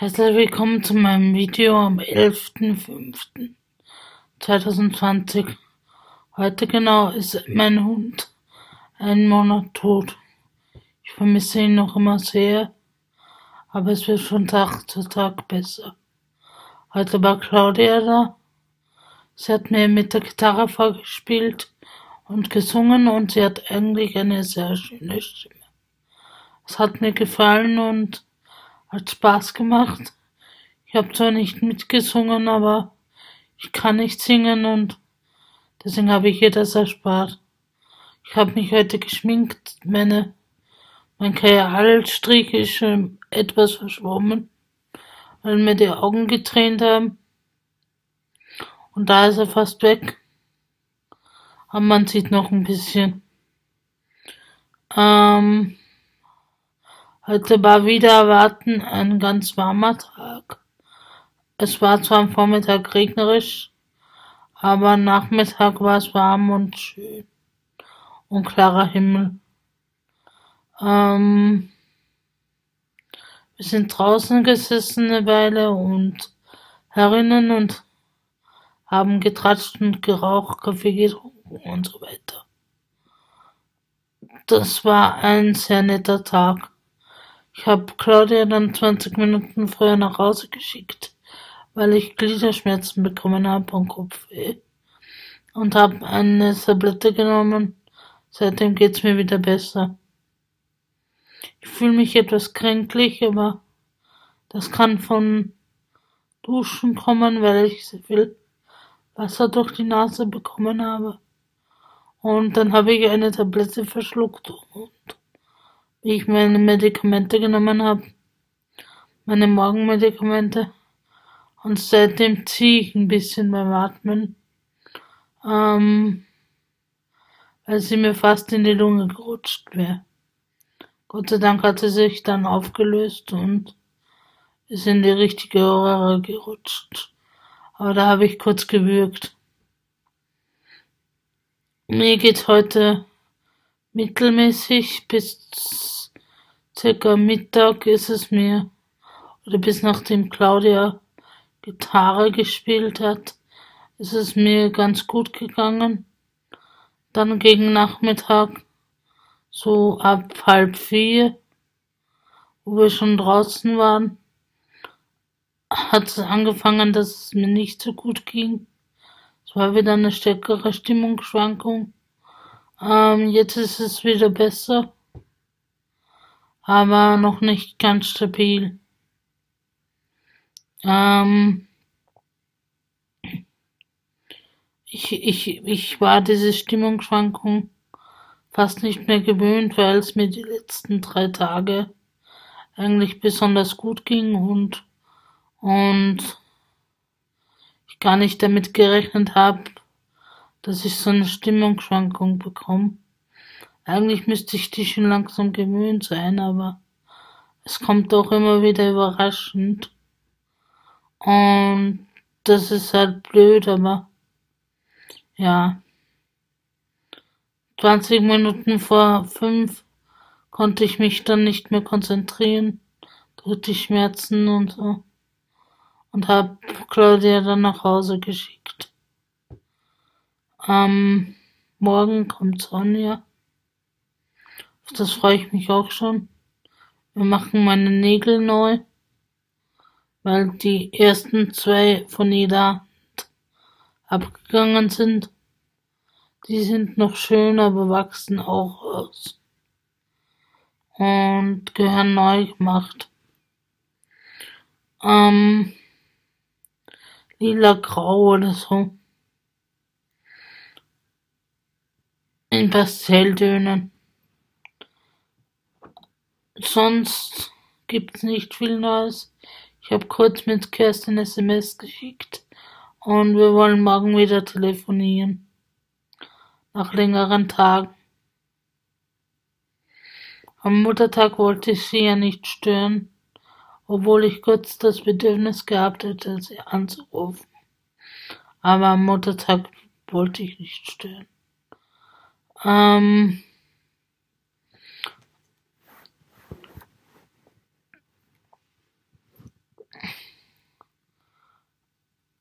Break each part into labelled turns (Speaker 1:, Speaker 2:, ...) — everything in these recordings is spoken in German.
Speaker 1: Herzlich willkommen zu meinem Video am 11.05.2020. Heute genau ist mein Hund einen Monat tot. Ich vermisse ihn noch immer sehr, aber es wird von Tag zu Tag besser. Heute war Claudia da. Sie hat mir mit der Gitarre vorgespielt und gesungen und sie hat eigentlich eine sehr schöne Stimme. Es hat mir gefallen und hat Spaß gemacht. Ich habe zwar nicht mitgesungen, aber ich kann nicht singen und deswegen habe ich ihr das erspart. Ich habe mich heute geschminkt, meine mein Kajalstrich ist schon etwas verschwommen, weil mir die Augen getränt haben. Und da ist er fast weg. Aber man sieht noch ein bisschen. Ähm, Heute war wieder erwarten ein ganz warmer Tag. Es war zwar am Vormittag regnerisch, aber am Nachmittag war es warm und schön und klarer Himmel. Ähm, wir sind draußen gesessen eine Weile und herinnen und haben getratscht und geraucht, Kaffee getrunken und so weiter. Das war ein sehr netter Tag. Ich habe Claudia dann 20 Minuten früher nach Hause geschickt, weil ich Gliederschmerzen bekommen habe und Kopfweh. Und habe eine Tablette genommen. Seitdem geht's mir wieder besser. Ich fühle mich etwas kränklich, aber das kann von Duschen kommen, weil ich sehr viel Wasser durch die Nase bekommen habe. Und dann habe ich eine Tablette verschluckt und wie ich meine Medikamente genommen habe, meine Morgenmedikamente. Und seitdem ziehe ich ein bisschen beim Atmen, ähm, weil sie mir fast in die Lunge gerutscht wäre. Gott sei Dank hat sie sich dann aufgelöst und ist in die richtige Röhre gerutscht. Aber da habe ich kurz gewürgt. Mir geht heute mittelmäßig bis circa Mittag ist es mir, oder bis nachdem Claudia Gitarre gespielt hat, ist es mir ganz gut gegangen. Dann gegen Nachmittag, so ab halb vier, wo wir schon draußen waren, hat es angefangen, dass es mir nicht so gut ging. Es war wieder eine stärkere Stimmungsschwankung. Ähm, jetzt ist es wieder besser, aber noch nicht ganz stabil. Ähm, ich, ich, ich war diese Stimmungsschwankung fast nicht mehr gewöhnt, weil es mir die letzten drei Tage eigentlich besonders gut ging und, und ich gar nicht damit gerechnet habe, dass ich so eine Stimmungsschwankung bekomme. Eigentlich müsste ich die schon langsam gewöhnt sein, aber es kommt auch immer wieder überraschend. Und das ist halt blöd, aber ja. 20 Minuten vor fünf konnte ich mich dann nicht mehr konzentrieren durch die Schmerzen und so und hab Claudia dann nach Hause geschickt. Ähm, morgen kommt Sonja. Auf das freue ich mich auch schon. Wir machen meine Nägel neu, weil die ersten zwei von jeder abgegangen sind. Die sind noch schön, aber wachsen auch aus. Und gehören neu gemacht. Ähm, lila-grau oder so. In Pastelltönen. Sonst gibt's nicht viel Neues. Ich habe kurz mit Kerstin SMS geschickt und wir wollen morgen wieder telefonieren. Nach längeren Tagen. Am Muttertag wollte ich sie ja nicht stören, obwohl ich kurz das Bedürfnis gehabt hätte, sie anzurufen. Aber am Muttertag wollte ich nicht stören. Ähm,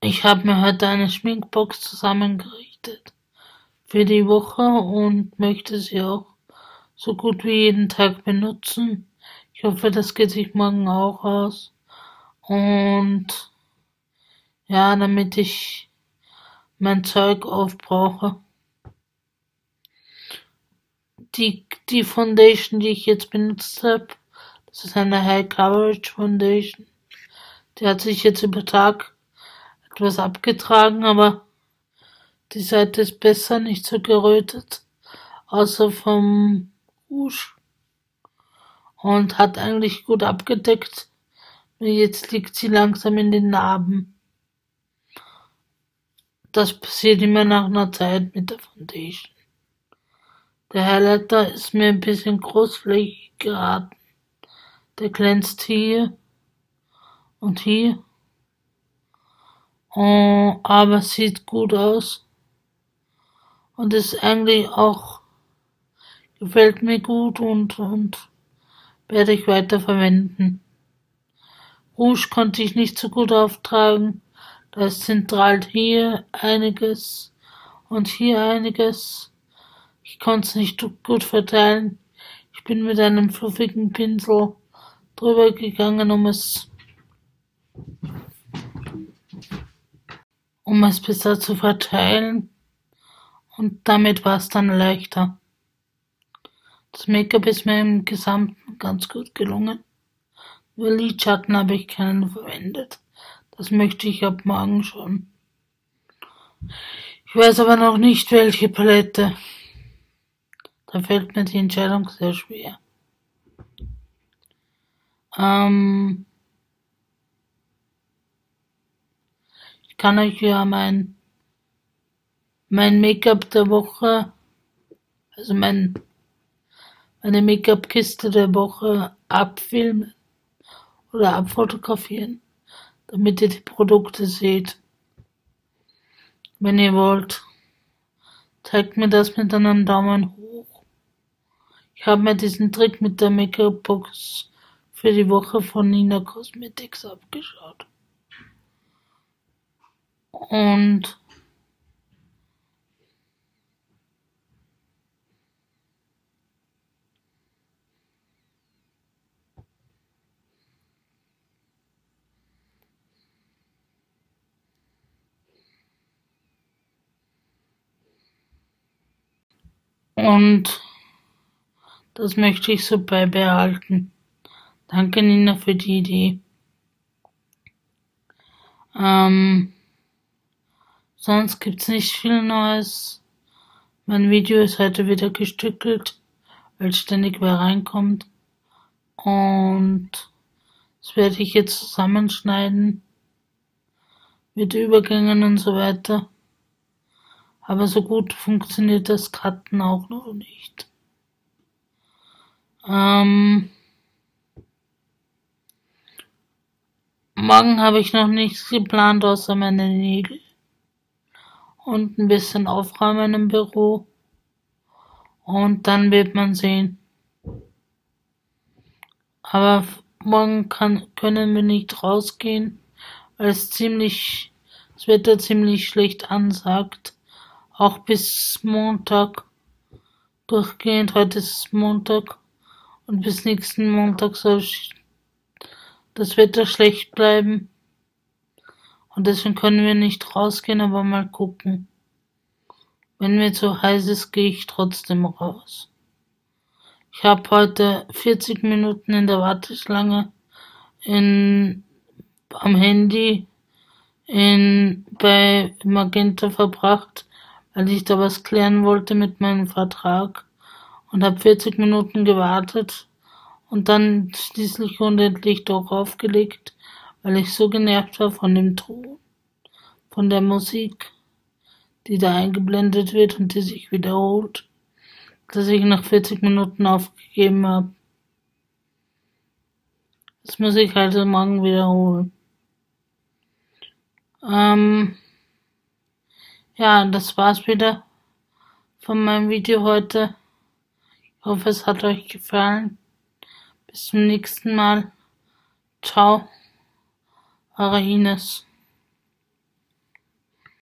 Speaker 1: Ich habe mir heute eine Schminkbox zusammengerichtet für die Woche und möchte sie auch so gut wie jeden Tag benutzen. Ich hoffe, das geht sich morgen auch aus. Und ja, damit ich mein Zeug aufbrauche. Die, die Foundation, die ich jetzt benutzt habe, das ist eine High Coverage Foundation. Die hat sich jetzt über Tag etwas abgetragen, aber die Seite ist besser, nicht so gerötet, außer vom Rouge. Und hat eigentlich gut abgedeckt. Nur jetzt liegt sie langsam in den Narben. Das passiert immer nach einer Zeit mit der Foundation. Der Highlighter ist mir ein bisschen großflächig geraten. Der glänzt hier und hier. Oh, aber sieht gut aus und ist eigentlich auch gefällt mir gut und, und werde ich weiter verwenden. Rouge konnte ich nicht so gut auftragen. Da ist zentral hier einiges und hier einiges. Ich konnte es nicht gut verteilen. Ich bin mit einem fluffigen Pinsel drüber gegangen, um es um es besser zu verteilen und damit war es dann leichter. Das Make-up ist mir im Gesamten ganz gut gelungen. Nur Lidschatten habe ich keinen verwendet. Das möchte ich ab morgen schon. Ich weiß aber noch nicht, welche Palette. Da fällt mir die Entscheidung sehr schwer. Ähm ich kann euch ja mein mein Make-up der Woche, also mein, meine Make-up-Kiste der Woche abfilmen oder abfotografieren, damit ihr die Produkte seht. Wenn ihr wollt, zeigt mir das mit einem Daumen hoch. Ich habe mir diesen Trick mit der Make-up-Box für die Woche von Nina Cosmetics abgeschaut. Und Und das möchte ich so beibehalten. Danke Nina für die Idee. Ähm, sonst gibt's nicht viel Neues. Mein Video ist heute wieder gestückelt, weil ständig wer reinkommt. Und das werde ich jetzt zusammenschneiden mit Übergängen und so weiter. Aber so gut funktioniert das Cutten auch noch nicht. Ähm, morgen habe ich noch nichts geplant, außer meine Nägel. Und ein bisschen aufräumen im Büro. Und dann wird man sehen. Aber morgen kann, können wir nicht rausgehen, weil es ziemlich, das Wetter ziemlich schlecht ansagt auch bis Montag durchgehend. Heute ist Montag und bis nächsten Montag soll das Wetter schlecht bleiben. Und deswegen können wir nicht rausgehen, aber mal gucken. Wenn mir zu heiß ist, gehe ich trotzdem raus. Ich habe heute 40 Minuten in der Warteschlange in, am Handy in, bei Magenta verbracht als ich da was klären wollte mit meinem Vertrag und habe 40 Minuten gewartet und dann schließlich unendlich doch aufgelegt, weil ich so genervt war von dem Ton, von der Musik, die da eingeblendet wird und die sich wiederholt, dass ich nach 40 Minuten aufgegeben habe. Das muss ich also morgen wiederholen. Ähm, ja, das war's wieder von meinem Video heute. Hoffe, es hat euch gefallen. Bis zum nächsten Mal. Ciao. Eure Ines.